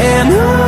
And on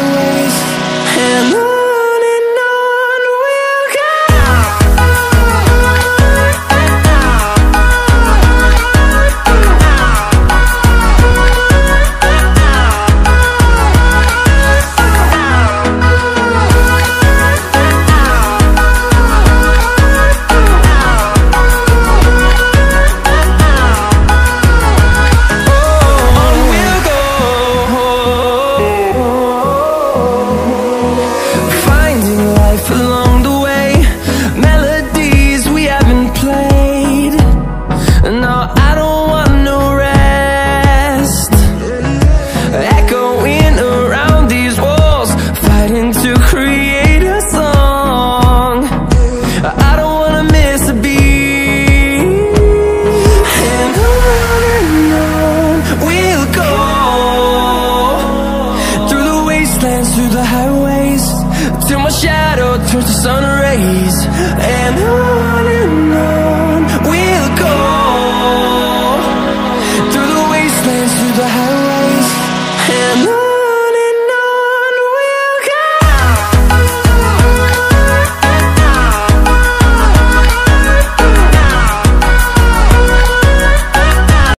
for long. To sun rays And on